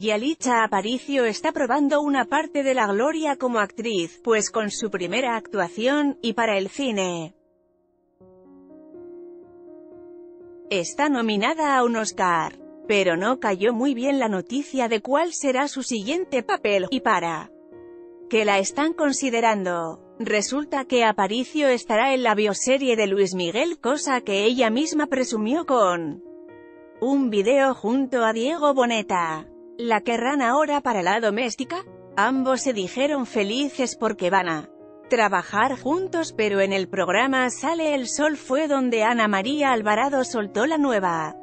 Yalitza Aparicio está probando una parte de la gloria como actriz, pues con su primera actuación, y para el cine. Está nominada a un Oscar. Pero no cayó muy bien la noticia de cuál será su siguiente papel, y para que la están considerando. Resulta que Aparicio estará en la bioserie de Luis Miguel cosa que ella misma presumió con un video junto a Diego Boneta. ¿La querrán ahora para la doméstica? Ambos se dijeron felices porque van a trabajar juntos pero en el programa Sale el Sol fue donde Ana María Alvarado soltó la nueva.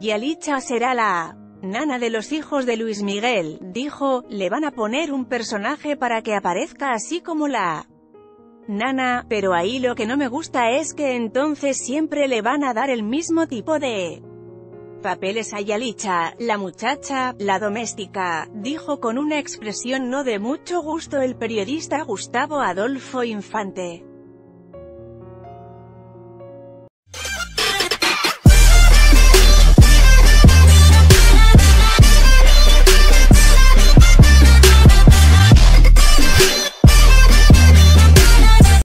Y Alicia será la nana de los hijos de Luis Miguel, dijo, le van a poner un personaje para que aparezca así como la nana, pero ahí lo que no me gusta es que entonces siempre le van a dar el mismo tipo de papeles a Yalicha, la muchacha, la doméstica, dijo con una expresión no de mucho gusto el periodista Gustavo Adolfo Infante.